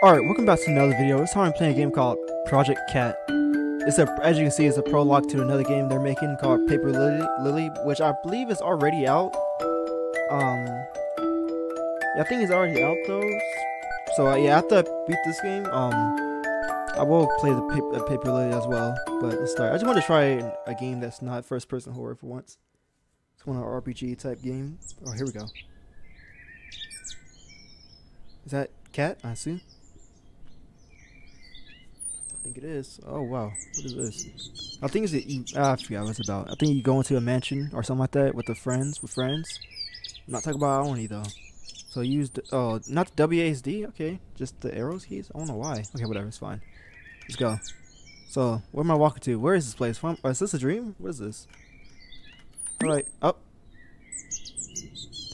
Alright, welcome back to another video. This time I'm playing a game called Project Kat. It's a, as you can see, it's a prologue to another game they're making called Paper Lily, Lily which I believe is already out. Um, yeah, I think it's already out though. So uh, yeah, after I beat this game, um, I will play the paper, uh, paper Lily as well. But let's start. I just want to try a game that's not first-person horror for once. It's one of RPG type game. Oh, here we go. Is that Kat? I assume. Think it is. Oh wow, what is this? I think it's a, ah, I forgot what it's about. I think you go into a mansion or something like that with the friends, with friends. I'm not talking about only though. So use the, oh, not the WASD. Okay, just the arrows keys. I don't know why. Okay, whatever, it's fine. Let's go. So where am I walking to? Where is this place? From? Oh, is this a dream? What is this? All right, up.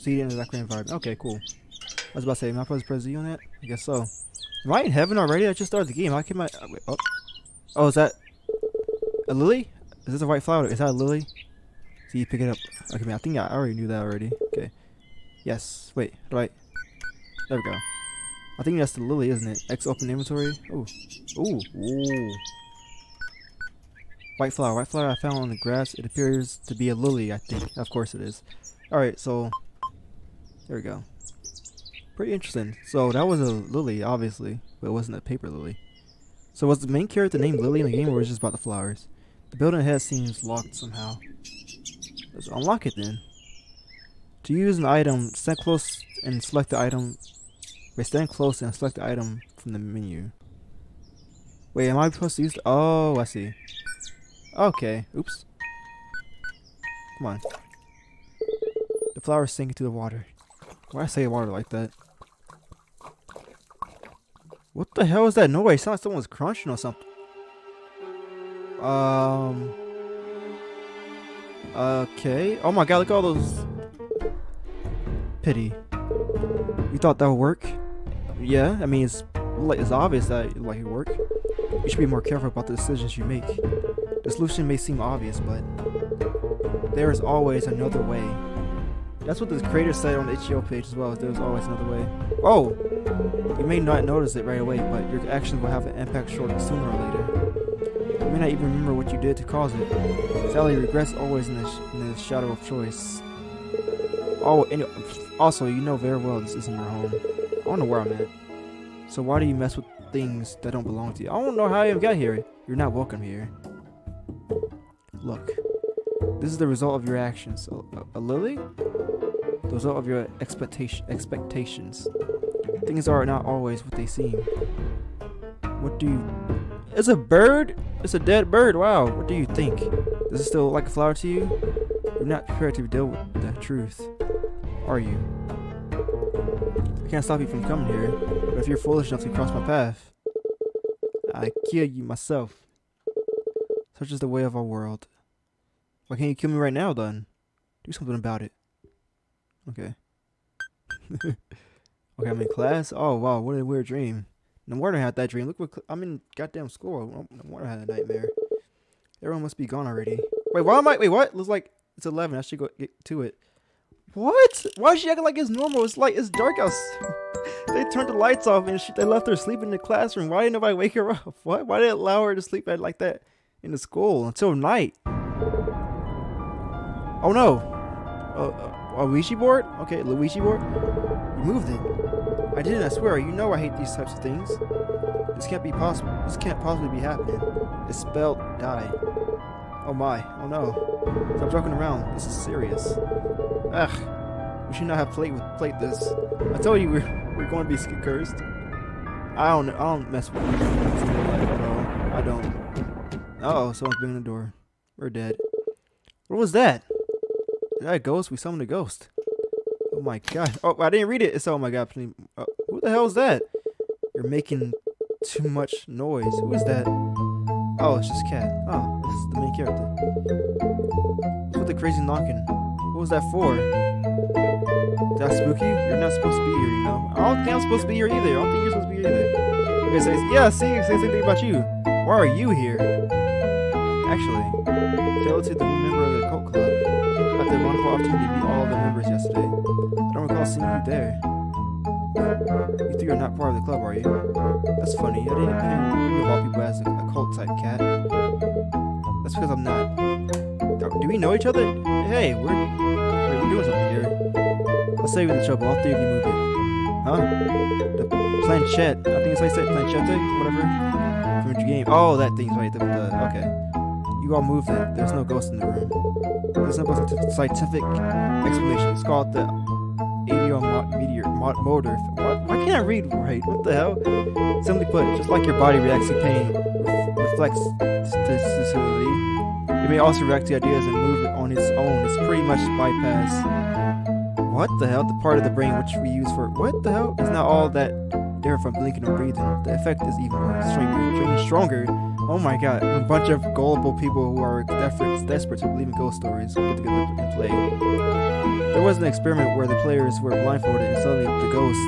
See in the background environment. Okay, cool. I was about to say, am I supposed to press Z on? I guess so. Am I in heaven already? I just started the game. How can I? Wait, oh. oh, is that a lily? Is this a white flower? Is that a lily? See, you pick it up. Okay, man, I think I already knew that already. Okay. Yes. Wait. Right. There we go. I think that's the lily, isn't it? X open inventory. Ooh. Ooh. Ooh. White flower. White flower I found on the grass. It appears to be a lily, I think. Of course it is. Alright, so... There we go. Pretty interesting. So that was a lily, obviously, but it wasn't a paper lily. So was the main character named Lily in the game, or was it just about the flowers? The building ahead seems locked somehow. Let's unlock it then. To use an item, stand close and select the item. Wait, stand close and select the item from the menu. Wait, am I supposed to use Oh, I see. Okay, oops. Come on. The flowers sink into the water. Why I say water like that? What the hell is that noise? It sounds like someone's crunching or something. Um. Okay. Oh my god, look at all those. Pity. You thought that would work? Yeah, I mean, it's like it's obvious that like it work. You should be more careful about the decisions you make. The solution may seem obvious, but there is always another way. That's what the creator said on the itch.io page as well. There's always another way. Oh, you may not notice it right away, but your actions will have an impact shortly sooner or later. You may not even remember what you did to cause it. Sadly, regrets always in the, in the shadow of choice. Oh, and also, you know very well this isn't your home. I don't know where I'm at. So why do you mess with things that don't belong to you? I don't know how you got here. You're not welcome here. Look, this is the result of your actions. A, a, a lily? The result of your expectation expectations. Things are not always what they seem. What do you... It's a bird? It's a dead bird. Wow. What do you think? Does it still look like a flower to you? You're not prepared to deal with the truth. Are you? I can't stop you from coming here, but if you're foolish enough to cross my path, I kill you myself. Such is the way of our world. Why can't you kill me right now, then? Do something about it. Okay. okay, I'm in class. Oh, wow, what a weird dream. No wonder I had that dream. Look what I'm in goddamn school. Oh, no wonder I had a nightmare. Everyone must be gone already. Wait, why am I? Wait, what? It looks like it's 11. I should go get to it. What? Why is she acting like it's normal? It's like it's dark out. they turned the lights off and she, they left her sleeping in the classroom. Why didn't nobody wake her up? What? Why did they allow her to sleep at like that in the school until night? Oh no! Uh, a Ouija board? Okay, Luigi board. Moved it. I didn't. I swear. You know I hate these types of things. This can't be possible. This can't possibly be happening. It's spelled die. Oh my. Oh no. Stop joking around. This is serious. Ugh. We should not have played with played this. I told you we're we're going to be cursed. I don't I don't mess with you. I don't. Uh oh, someone's banging the door. We're dead. What was that? Is that a ghost? We summoned a ghost. Oh my god. Oh, I didn't read it. It's oh my god. Uh, who the hell is that? You're making too much noise. Who is that? Oh, it's just Kat. Oh, is the main character. What the crazy knocking? What was that for? Is that spooky? You're not supposed to be here, you know. I don't think I'm supposed to be here either. I don't think you're supposed to be here either. Okay, says, yeah, see, say something about you. Why are you here? Actually, tell it to the member of the cult club opportunity to meet all the members yesterday. I don't recall seeing you there. You three are not part of the club, are you? That's funny. I didn't, didn't think of all people as a, a cult type Kat. That's because I'm not. Do we know each other? Hey, we're, we're doing something here. I'll save you the trouble. All three of you move it. Huh? The planchette. I think it's like said planchette, whatever. From your game. Oh, that thing's right. The, the, okay. You all move it. There's no ghost in the room. There's no scientific explanation. It's called the ideo meteor mo- motor. What? Why can't I read right? What the hell? Simply put, just like your body reacts to pain, ref- reflects sensitivity, it may also react to ideas and move it on its own. It's pretty much bypass. What the hell? The part of the brain which we use for what the hell? is not all that different from blinking or breathing. The effect is even stronger. stronger. Oh my god, a bunch of gullible people who are desperate, desperate to believe in ghost stories get together and play. There was an experiment where the players were blindfolded and suddenly the ghost,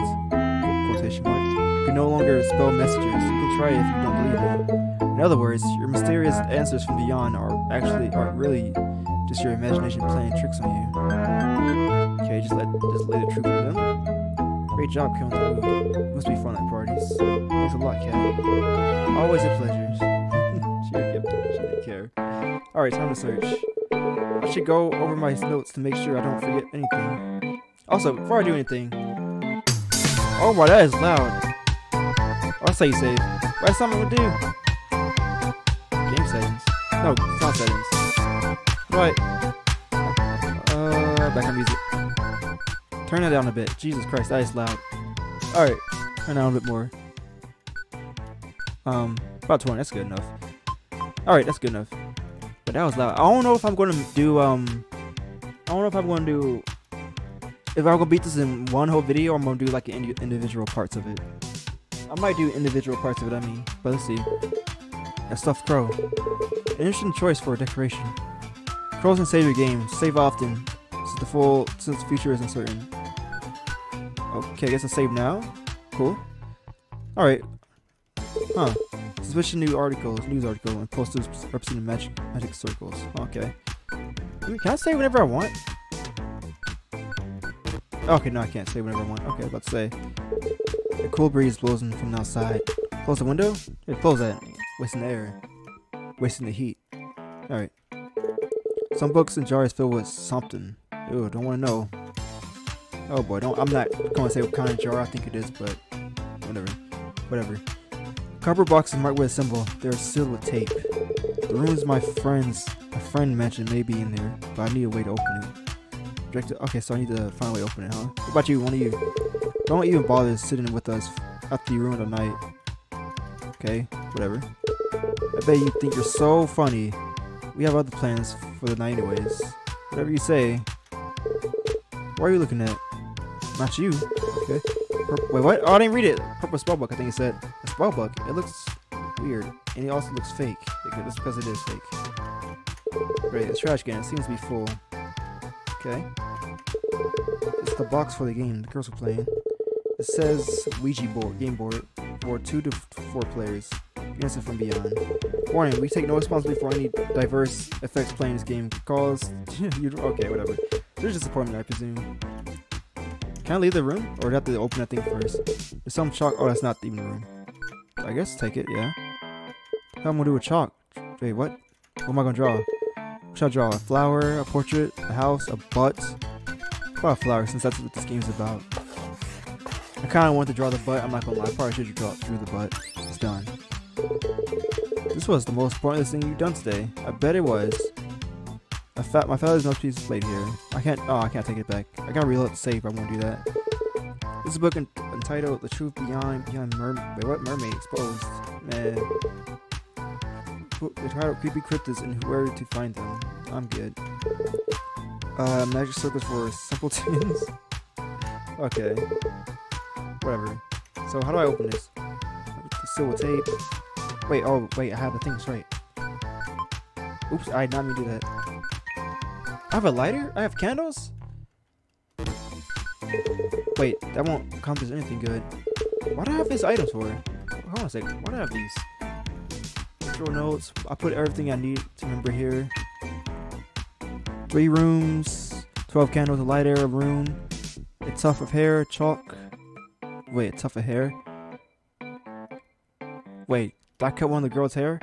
quotation marks, could no longer spell messages. You can try it if you don't believe it. In other words, your mysterious answers from beyond are actually are really just your imagination playing tricks on you. Okay, just let just lay the truth on them. Great job killing. Must be fun at parties. Thanks a lot, Kat. Always a pleasure. Alright, time to search. I should go over my notes to make sure I don't forget anything. Also, before I do anything... Oh, my, that is loud. I'll say save. What's something to do? Game settings. No, sound settings. Right. Uh, back on music. Turn it down a bit. Jesus Christ, that is loud. Alright, turn down a bit more. Um, about 20, that's good enough. Alright, that's good enough. That was loud. I don't know if I'm gonna do, um, I don't know if I'm gonna do, if I'm gonna beat this in one whole video I'm gonna do like individual parts of it. I might do individual parts of it, I mean, but let's see. A stuffed crow. An interesting choice for a decoration. Crows can save your game. Save often, since the full since the future isn't certain. Okay, I guess I save now. Cool. All right. Huh. To new articles, news article, and posters representing magic magic circles. Okay. Can I save whenever I want? Okay, no, I can't say whenever I want. Okay, let's say. A cool breeze blows in from the outside. Close the window? Yeah, close that. Wasting the air. Wasting the heat. Alright. Some books and jars filled with something. Ew, don't want to know. Oh boy, don't. I'm not to say what kind of jar I think it is, but whatever. Whatever. Cardboard boxes marked with a symbol. They're sealed with tape. The rooms my friends, a friend mentioned may be in there, but I need a way to open it. Directed, okay, so I need to find a way to open it, huh? What about you? One of you? Don't even bother sitting with us after you ruined the night. Okay, whatever. I bet you think you're so funny. We have other plans for the night anyways. Whatever you say. Why are you looking at? Not you. Okay. Pur wait, what? Oh, I didn't read it. Purple spellbook, I think it said. Spellbook. It looks weird. And it also looks fake. That's because it is fake. Great, it's trash can. It seems to be full. Okay. It's the box for the game the girls are playing. It says Ouija board, game board, for two to four players. Answer from beyond. Warning: We take no responsibility for any diverse effects playing this game. Cause okay, whatever. There's a disappointment, I presume. Can I leave the room, or do I have to open that thing first? There's some chalk. Oh, that's not even the room. I guess take it. Yeah. How am I gonna do a chalk? Wait, what? What am I gonna draw? What should I draw? A flower, a portrait, a house, a butt. Probably a flower, since that's what this game's about. I kind of want to draw the butt. I'm not gonna lie. I probably should draw through the butt. It's done. This was the most pointless thing you've done today. I bet it was. Fa my father's no piece displayed here. I can't. Oh, I can't take it back. I gotta reload the save. I won't do that. This is a book entitled "The Truth Beyond Beyond Mermaid." What? Mermaid exposed. Man. The title creepy cryptids and where to find them. I'm good. Uh, magic circles for simpletons. okay. Whatever. So how do I open this? With tape. Wait, oh, wait, I have the things right. Oops, I did not mean to do that. I have a lighter? I have candles? Wait, that won't accomplish anything good. Why do I have these items for? Hold on a second. Why do I have these? Draw notes. I put everything I need to remember here. Three rooms, 12 candles, a lighter, a rune, a tuft of hair, chalk, Wait, a tough of hair? Wait, did I cut one of the girl's hair?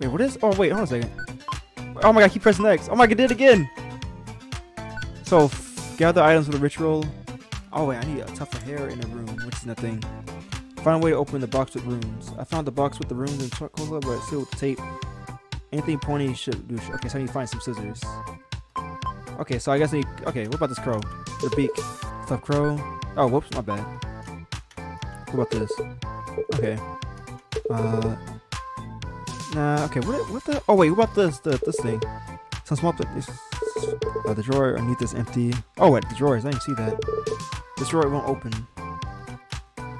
Wait, what is? Oh, wait, hold on a second. Oh my god, keep pressing X. Oh my god, did it again! So, gather items for the ritual. Oh wait, I need a tough of hair in a room, which is nothing. Find a way to open the box with runes. I found the box with the runes and charcoal, but it's sealed with tape. Anything pointy should do. Okay, so I need to find some scissors. Okay, so I guess I need. Okay, what about this crow? The beak. Tough crow. Oh, whoops, my bad. What about this? Okay. Uh. Nah. Okay. What? What the? Oh wait. What about this? The this thing? Some small. This. Uh, the drawer underneath is empty. Oh wait, the drawers. I didn't see that. This drawer won't open.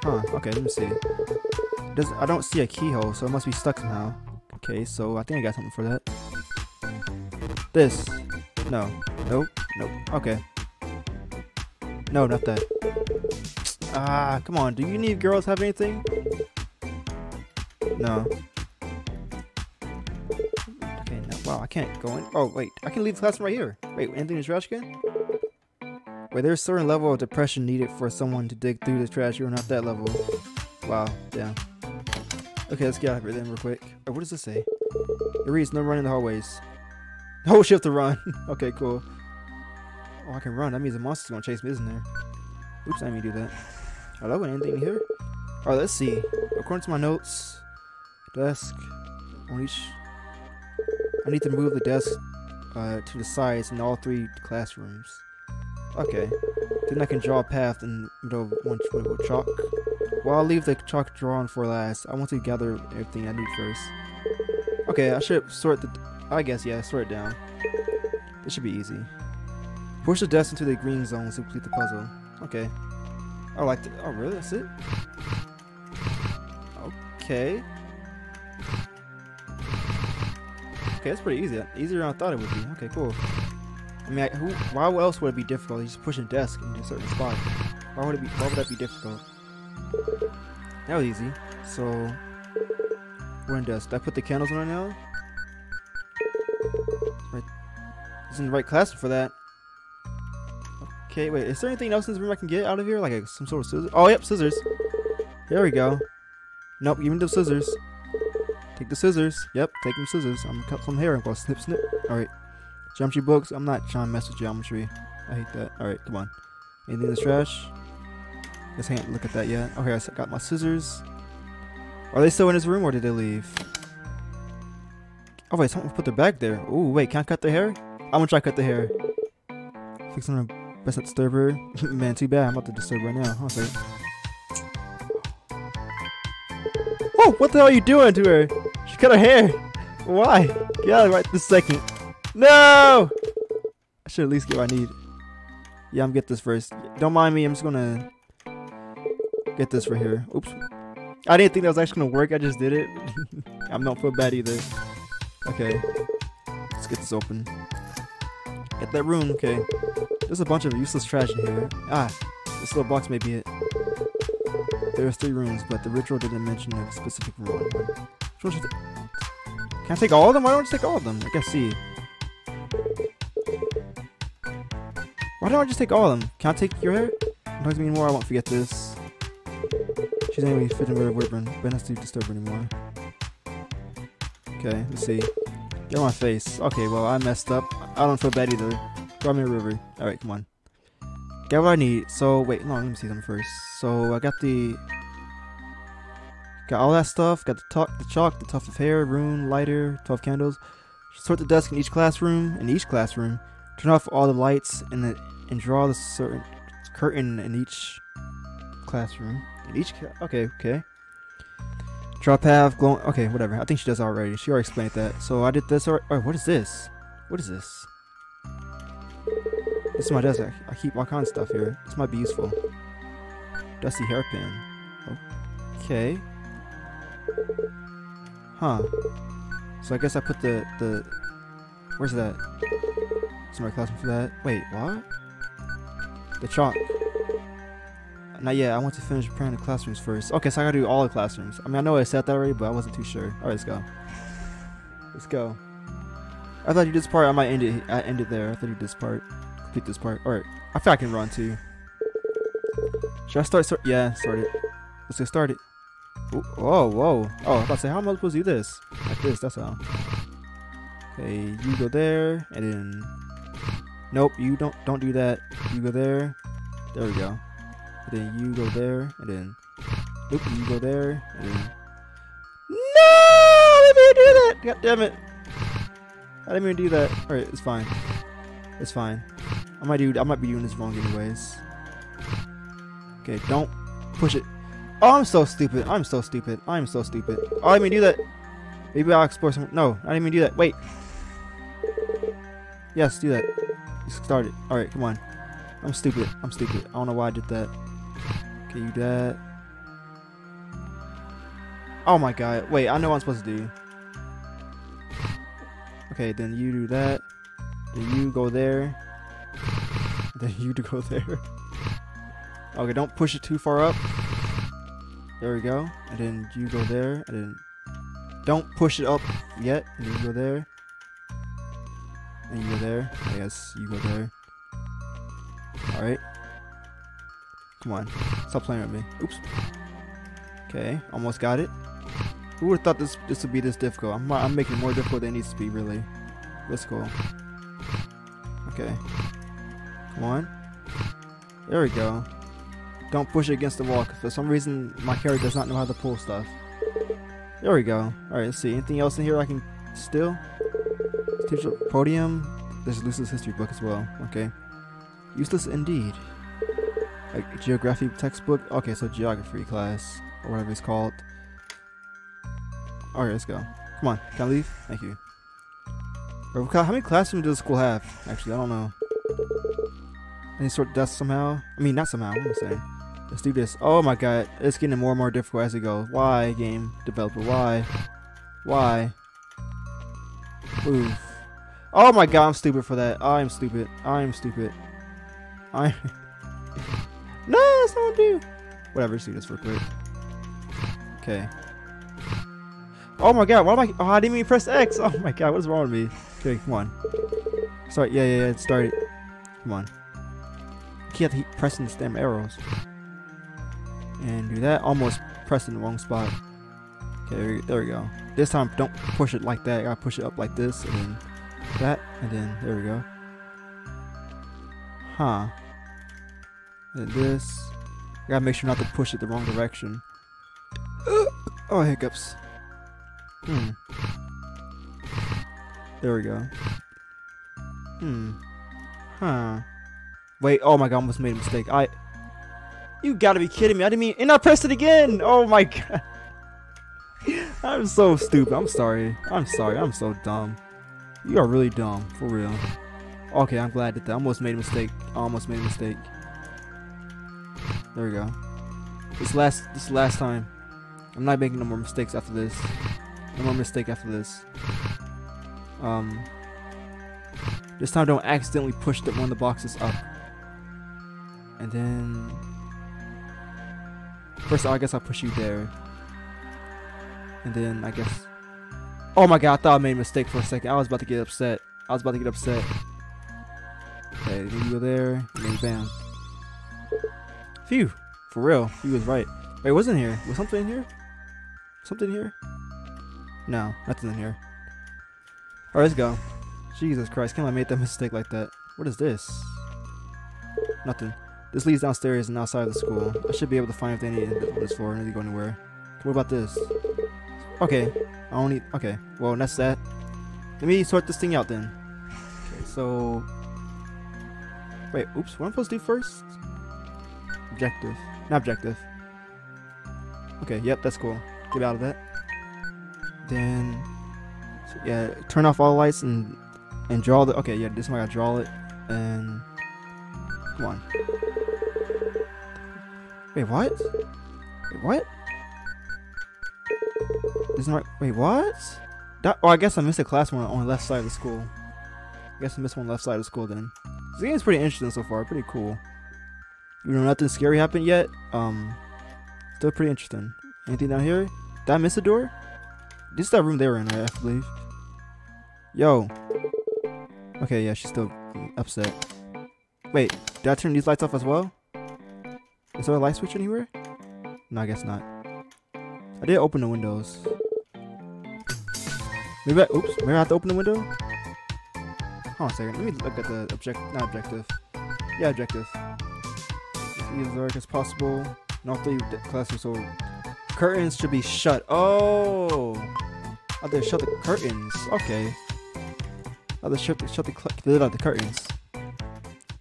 Huh. Okay. Let me see. Does I don't see a keyhole, so it must be stuck somehow. Okay. So I think I got something for that. This. No. Nope. Nope. Okay. No, not that. Ah, come on. Do you need girls have anything? No. Wow, I can't go in. Oh, wait. I can leave the classroom right here. Wait, the trash can? Wait, there's a certain level of depression needed for someone to dig through the trash. You're not that level. Wow, damn. Okay, let's get out of here then real quick. Oh, what does this say? It reads, no running in the hallways. Oh, shift to run. okay, cool. Oh, I can run. That means the monster's gonna chase me, isn't there? Oops, I didn't mean to do that. Hello, anything here? Alright, let's see. According to my notes, desk on each. I need to move the desk uh, to the sides in all three classrooms. Okay. Then I can draw a path in the middle of one with chalk. Well, I'll leave the chalk drawn for last. I want to gather everything I need first. Okay, I should sort the. I guess yeah, sort it down. This should be easy. Push the desk into the green zone to complete the puzzle. Okay. I like it. Oh, really? That's it? Okay. Okay, that's pretty easy. Easier than I thought it would be. Okay, cool. I mean, I, who? Why else would it be difficult? You just push a desk into a certain spot. Why would it be? Why would that be difficult? That was easy. So, we're in desk. Did I put the candles on right now? Right. It's in the right class for that. Okay, wait. Is there anything else in this room I can get out of here? Like a, some sort of scissors? Oh, yep, scissors. There we go. Nope, give me the scissors. Take the scissors. Yep, take them scissors. I'm gonna cut some hair I'm gonna snip snip. Alright. Geometry books. I'm not trying to mess with geometry. I hate that. Alright, come on. Anything in the trash? I can't look at that yet. Okay, I got my scissors. Are they still in this room or did they leave? Oh wait, someone put their bag there. Ooh, wait, can I cut their hair? I'm gonna try to cut the hair. Fixing a best not disturb her. Man, too bad. I'm about to disturb right now. Okay. What the hell are you doing to her? She cut her hair. Why? Get out right this second. No! I should at least get what I need. Yeah, I'm get this first. Don't mind me. I'm just gonna get this right here. Oops. I didn't think that was actually gonna work. I just did it. I'm not feel bad either. Okay. Let's get this open. Get that room. Okay. There's a bunch of useless trash in here. Ah, this little box may be it. There's three rooms, but the ritual didn't mention a specific room. Can I take all of them? Why don't I take all of them? I can see. Why don't I just take all of them? Can I take your hair? Don't me anymore. I won't forget this. She's anyway fitting very weapon, but not to disturb her anymore. Okay, let's see. Get on my face. Okay, well, I messed up. I don't feel bad either. Grab me a river. Alright, come on. Get what I need. So, wait, no, let me see them first. So, I got the... Got all that stuff. Got the, talk, the chalk, the tuft of hair, rune, lighter, 12 candles. Sort the desk in each classroom. In each classroom. Turn off all the lights and the, and draw the certain curtain in each classroom. In each... Okay, okay. Draw path, glowing... Okay, whatever. I think she does already. She already explained that. So, I did this already. Oh, what is this? What is this? This is my desk. I keep all kinds of stuff here. This might be useful. Dusty hairpin. Okay. Huh. So I guess I put the the. Where's that? Is my classroom for that? Wait, what? The chalk. Not yet. I want to finish preparing the classrooms first. Okay, so I gotta do all the classrooms. I mean, I know I said that already, but I wasn't too sure. All right, let's go. Let's go. I thought you did this part. I might end it. I end it there. I thought you did this part. Complete this part. All right. I feel I can run too. Should I start? start yeah, start it. Let's get started. Ooh, whoa, whoa. Oh, I was about to say, how am I supposed to do this? Like this, that's how. Okay, you go there, and then... Nope, you don't don't do that. You go there. There we go. And then you go there, and then... Nope, you go there, and then... No! Let me do that! God damn it! I didn't even do that. Alright, it's fine. It's fine. I might do I might be doing this wrong anyways. Okay, don't push it. Oh, I'm so stupid. I'm so stupid. I'm so stupid. Oh, I didn't do that. Maybe I'll explore some. No, I didn't even do that. Wait. Yes, do that. Start it. Alright, come on. I'm stupid. I'm stupid. I don't know why I did that. Okay, you do that. Oh my god. Wait, I know what I'm supposed to do. Okay, then you do that. Then you go there. Then you to go there. Okay, don't push it too far up. There we go. And then you go there. And then don't push it up yet. And you go there. And you go there. I guess you go there. Alright. Come on. Stop playing with me. Oops. Okay, almost got it. Who would have thought this this would be this difficult? I'm, I'm making it more difficult than it needs to be, really. Let's go. Okay. Come on. There we go. Don't push it against the wall. For some reason, my character does not know how to pull stuff. There we go. Alright, let's see. Anything else in here I can steal? Teacher podium. There's useless history book as well. Okay. Useless indeed. A geography textbook. Okay, so geography class. Or whatever it's called. Alright, let's go. Come on. Can I leave? Thank you. How many classrooms does the school have? Actually, I don't know. Any sort of death somehow? I mean, not somehow. What am I saying? Let's do this. Oh my god, it's getting more and more difficult as it goes. Why, game developer? Why? Why? Oof. Oh my god, I'm stupid for that. I'm stupid. I'm stupid. I. no, that's not what do. Whatever, see this real quick. Okay. Oh my god, why am I? Oh, I didn't even press X. Oh my god, what's wrong with me? Okay, come on. Start. Yeah, yeah, yeah. It. Come on. Keep pressing the damn arrows and do that. Almost pressing the wrong spot. Okay, there we go. This time, don't push it like that. I push it up like this, and then that, and then there we go. Huh. And this. I gotta make sure not to push it the wrong direction. oh, hiccups. Hmm. There we go. Hmm. Huh. Wait, oh my god, I almost made a mistake. I you gotta be kidding me. I didn't mean and I pressed it again. Oh my god. I'm so stupid. I'm sorry. I'm sorry. I'm so dumb. You are really dumb. For real. Okay, I'm glad that I almost made a mistake. I almost made a mistake. There we go. This last this last time. I'm not making no more mistakes after this. No more mistake after this. Um this time don't accidentally push the, one of the boxes up. And then First, oh, I guess I'll push you there. And then I guess. Oh my god! I thought I made a mistake for a second. I was about to get upset. I was about to get upset. Okay, then you go there, and then bam. Phew! For real, he was right. Wait, wasn't here? Was something in here? Something here? No, nothing in here. Alright, let's go. Jesus Christ, can't I make that mistake like that? What is this? Nothing. This leads downstairs and outside of the school. I should be able to find if any on this floor. I need to go anywhere. What about this? Okay. I need... Okay. Well, that's that. Let me sort this thing out then. Okay, so... Wait, oops. What am I supposed to do first? Objective. Not objective. Okay, yep, that's cool. Get out of that. Then... So yeah, turn off all the lights and and draw the... Okay, yeah, this one I gotta draw it. And... Come on. Wait, what? Wait, what? Isn't right? Wait, what? That, oh, I guess I missed a class one on the left side of the school. I guess I missed one left side of the school then. This game's pretty interesting so far. Pretty cool. You know, nothing scary happened yet. Um, still pretty interesting. Anything down here? Did I miss a door? This is that room they were in, I believe. Yo. Okay, yeah, she's still upset. Wait, did I turn these lights off as well? Is there a light switch anywhere? No, I guess not. I did open the windows. Maybe I, oops, maybe I have to open the window? Hold on a second, let me look at the object, not objective. Yeah, objective. As dark as possible. No three classes so curtains should be shut. Oh, oh, they shut the curtains. Okay. Oh, they shut the shut the they the curtains.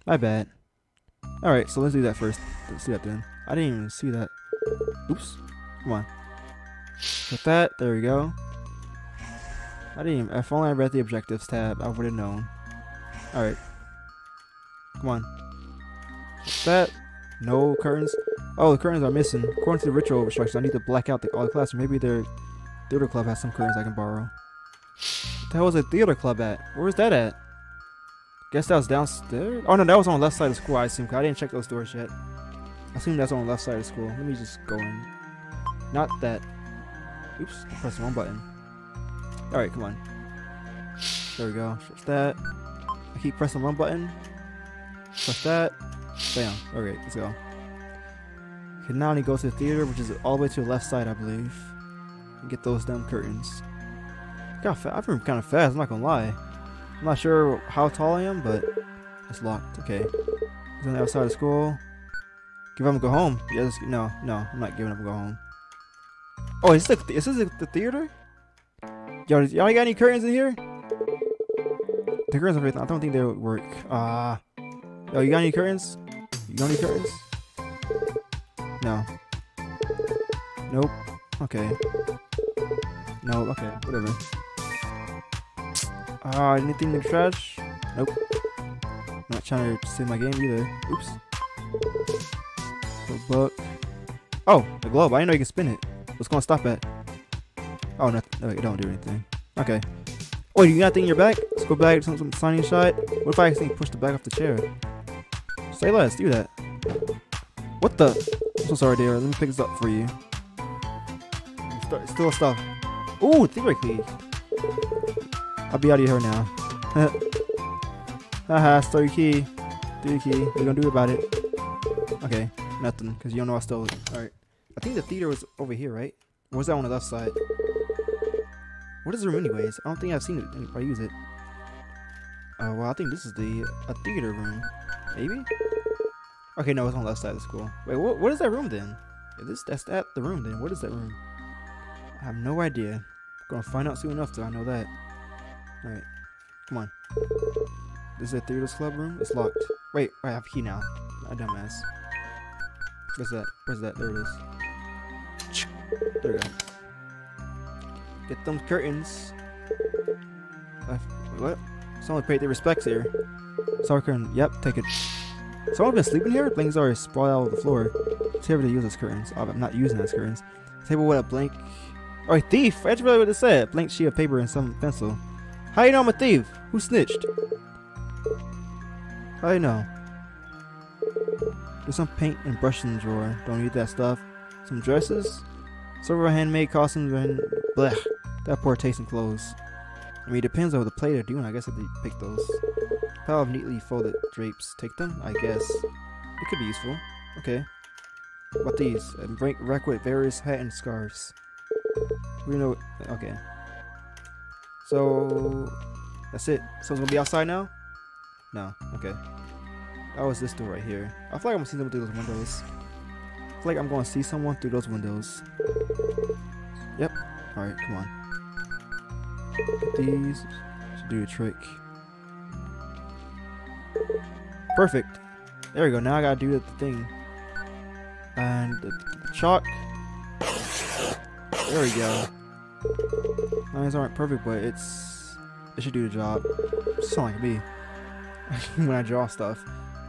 My bad. All right, so let's do that first. Let's do that then. I didn't even see that. Oops. Come on. With that, there we go. I didn't even, if only I read the objectives tab, I would have known. Alright. Come on. With that, no curtains. Oh, the curtains are missing. According to the ritual instructions, I need to black out the, all the classes. Maybe their theater club has some curtains I can borrow. What the hell is a theater club at? Where was that at? Guess that was downstairs? Oh no, that was on the left side of school, I assume. Cause I didn't check those doors yet. I assume that's on the left side of school. Let me just go in. Not that. Oops, I pressed the wrong button. Alright, come on. There we go. Press that. I keep pressing wrong button. Press that. Bam. Alright, let's go. Okay, now to go to the theater, which is all the way to the left side, I believe. And get those damn curtains. God, I've been kind of fast, I'm not gonna lie. I'm not sure how tall I am, but it's locked. Okay. He's on the outside of school. Give him a go home. No, no, I'm not giving up a go home. Oh, is this, the, is this the theater? Yo, y'all got any curtains in here? The curtains are I don't think they would work. Ah. Uh, yo, you got any curtains? You got any curtains? No. Nope. Okay. No, okay, whatever. Uh, anything in the trash? Nope. I'm not trying to save my game either. Oops. The book. Oh, the globe. I didn't know you can spin it. What's gonna stop at? Oh, no, no, it don't do anything. Okay. Oh, you got anything in your back? Let's go back to some, some signing shot. What if I accidentally push the back off the chair? Say less, do that. What the? I'm so sorry, dear. Let me pick this up for you. Still stuff. Ooh, theoretically. I'll be out of here now. Haha, stole your key. Steal your key. What you gonna do about it? Okay, nothing, because you don't know I stole it. Alright. I think the theater was over here, right? Or was that on the left side? What is the room anyways? I don't think I've seen it if I use it. Uh, well, I think this is the a theater room. Maybe? Okay, no, it's on the left side of the school. Wait, what, what is that room then? Is this that's that the room then? What is that room? I have no idea. Gonna find out soon enough till I know that. Alright. Come on. This is a theater's club room? It's locked. Wait, I have a key now. A dumbass. Where's that? Where's that? There it is. There we go. Get them curtains. Uh, what? Someone paid their respects here. Curtain. Yep, take it. Someone been sleeping here? Blankets are sprawled out of the floor. Table to use as curtains. Oh, I'm not using as curtains. Table with a blank. Oh, a thief! That's really what it said. Blank sheet of paper and some pencil. How you know I'm a thief? Who snitched? How you know? There's some paint and brush in the drawer. Don't need that stuff. Some dresses. Several handmade costumes and blech. That poor tasting clothes. I mean, it depends on what the plate are doing. I guess if they pick those. Pile of neatly folded drapes. Take them? I guess. It could be useful. Okay. What these? A rack with various hat and scarves. We know. Okay. So that's it. Someone's gonna be outside now? No. Okay. That was this door right here. I feel like I'm gonna see someone through those windows. I feel like I'm gonna see someone through those windows. Yep. Alright, come on. these should do a trick. Perfect. There we go. Now I gotta do the thing. And the, the chalk. There we go. Lines aren't perfect, but it's it should do the job. Just sound like me when I draw stuff.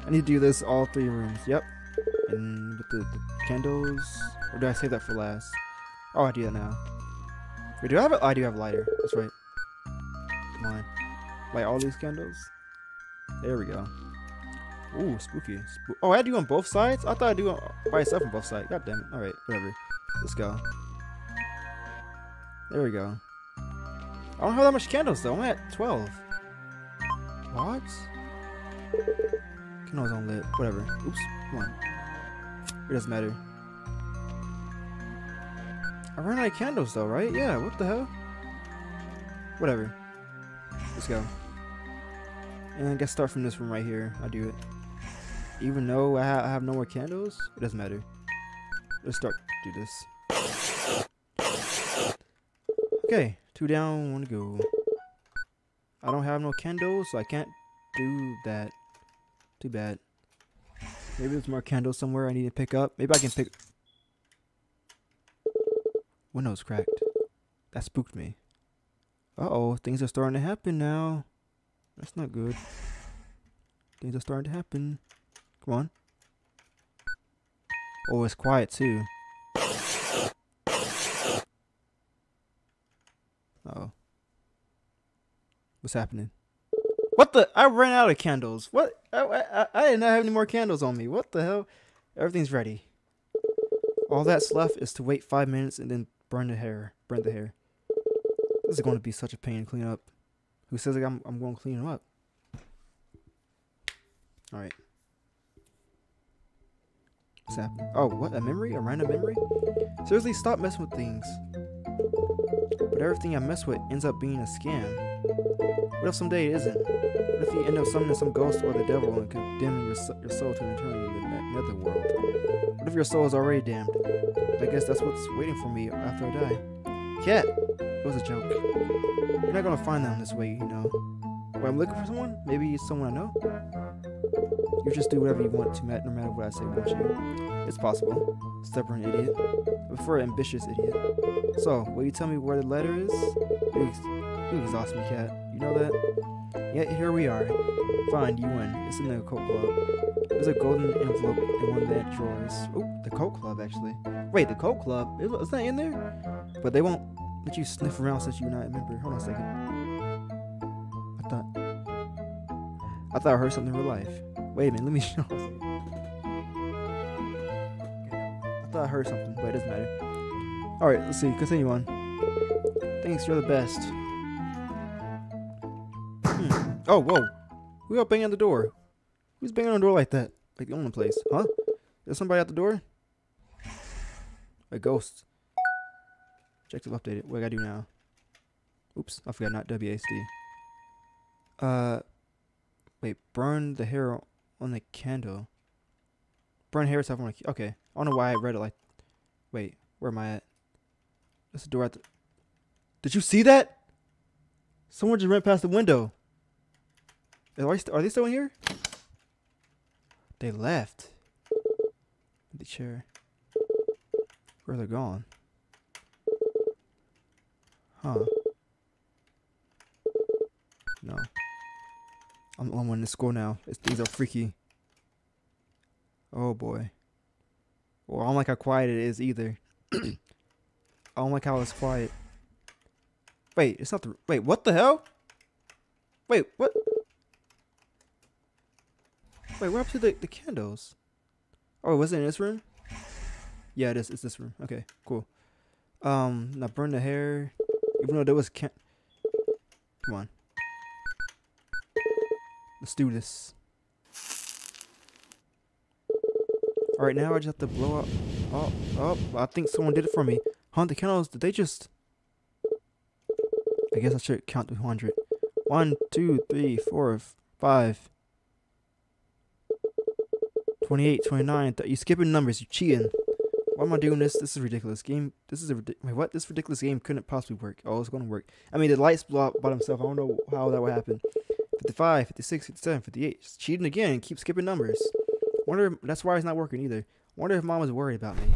I need to do this all three rooms. Yep. And with the, the candles, or do I save that for last? Oh, I do that now. Wait, do I have a? Oh, I do have a lighter. That's right. Come on. Light all these candles. There we go. Ooh, spooky. Sp oh, I do on both sides? I thought I do on, by itself on both sides. God damn it. Alright, whatever. Let's go. There we go. I don't have that much candles though. I'm at 12. What? Candles on lit. Whatever. Oops. Come on. It doesn't matter. I ran out of candles though, right? Yeah, what the hell? Whatever. Let's go. And I guess start from this room right here. I'll do it. Even though I have no more candles, it doesn't matter. Let's start do this. Okay, two down, one to go. I don't have no candles, so I can't do that. Too bad. Maybe there's more candles somewhere I need to pick up. Maybe I can pick... Window's cracked. That spooked me. Uh-oh, things are starting to happen now. That's not good. Things are starting to happen. Come on. Oh, it's quiet too. Uh oh. What's happening? What the? I ran out of candles. What? I, I, I did not have any more candles on me. What the hell? Everything's ready. All that's left is to wait five minutes and then burn the hair. Burn the hair. This is going to be such a pain to clean up. Who says like I'm, I'm going to clean them up? Alright. What's happening? Oh, what? A memory? A random memory? Seriously, stop messing with things. But everything I mess with ends up being a scam. What if someday it isn't? What if you end up summoning some ghost or the devil and condemning your, your soul to eternity in the nether world? What if your soul is already damned? I guess that's what's waiting for me after I die. Kat! It was a joke. You're not gonna find them this way, you know. When I'm looking for someone, maybe it's someone I know. You just do whatever you want to, Matt, no matter what I say, won't you? It's possible. Stubborn idiot. I prefer ambitious idiot. So, will you tell me where the letter is? You, ex you exhaust me, Kat. You know that? Yet here we are. Fine, you win. It's in the Coke Club. There's a golden envelope in one of the drawers. Oh, the Coke Club, actually. Wait, the Coke Club? Is that in there? But they won't let you sniff around since you're not a member. Hold on a second. I thought... I thought I heard something in real life. Wait a minute, let me show you. I thought I heard something, but it doesn't matter. Alright, let's see. Continue on. Thanks, you're the best. Oh, whoa. Who got banging on the door? Who's banging on the door like that? Like the only place. Huh? Is somebody at the door? A ghost. Objective updated. What do I gotta do now? Oops, I forgot not WASD. Uh, wait, burn the hair on the candle. Burn hair stuff on the, okay. I don't know why I read it like, wait, where am I at? There's the door at the, did you see that? Someone just ran past the window. Are, are they still in here? They left. The chair. Where they gone? Huh. No. I'm the only one in school now. It's, these are freaky. Oh boy. Well, I don't like how quiet it is either. I don't like how it's quiet. Wait, it's not the. Wait, what the hell? Wait, what? Wait, we're up to the, the candles? Oh, was it in this room? Yeah, it is. It's this room. Okay, cool. Um, now burn the hair. Even though there was can. Come on. Let's do this. Alright, now I just have to blow up. Oh, oh, I think someone did it for me. Huh, the candles, did they just... I guess I should count to 100. 1, 2, 3, 4, 5. 28, 29. You skipping numbers, you cheating. Why am I doing this? This is ridiculous. Game. This is a wait. What? This ridiculous game couldn't possibly work. Oh, it's gonna work. I mean, the lights blow up by themselves. I don't know how that would happen. 55, 56, 57, 58. Just cheating again. Keep skipping numbers. Wonder. That's why it's not working either. Wonder if mom was worried about me.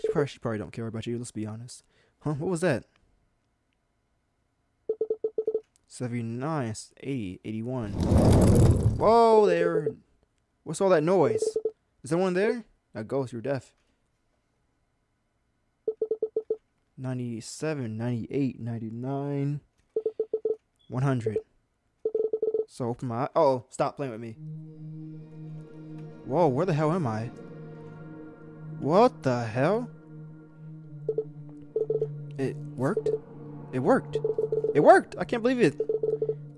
She probably, she probably don't care about you. Let's be honest. Huh? What was that? 79, 80, 81. Whoa there. What's all that noise? Is there one there? A ghost, you're deaf. 97, 98, 99, 100. So open my oh, stop playing with me. Whoa, where the hell am I? What the hell? It worked? It worked. It worked! I can't believe it.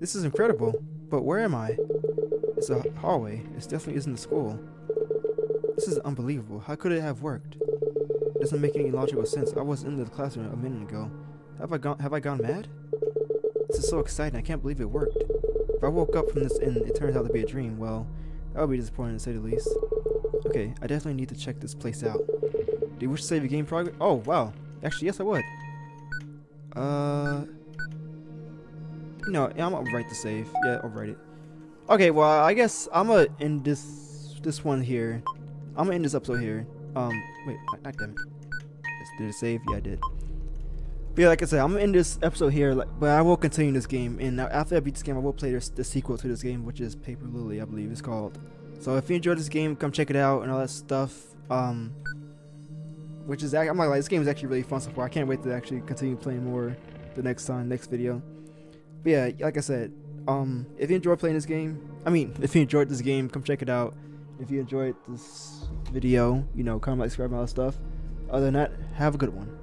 This is incredible. But where am I? It's a hallway. It definitely isn't the school. This is unbelievable. How could it have worked? It doesn't make any logical sense. I was in the classroom a minute ago. Have I gone have I gone mad? This is so exciting. I can't believe it worked. If I woke up from this and it turns out to be a dream, well, that would be disappointing to say the least. Okay, I definitely need to check this place out. Do you wish to save your game progress? Oh, wow. Actually, yes, I would. Uh... No, I'm write the save. Yeah, I'll write it. Okay, well, I guess I'm gonna end this this one here. I'm gonna end this episode here. Um, wait, God damn it. Did it save? Yeah, I did. But yeah, like I said, I'm gonna end this episode here, like, but I will continue this game. And after I beat this game, I will play this, the sequel to this game, which is Paper Lily, I believe it's called. So if you enjoyed this game, come check it out and all that stuff. Um, which is, I'm like, this game is actually really fun so far. I can't wait to actually continue playing more the next time, next video. But yeah, like I said, um, if you enjoyed playing this game, I mean, if you enjoyed this game, come check it out. If you enjoyed this video, you know, comment, like, subscribe, all that stuff. Other than that, have a good one.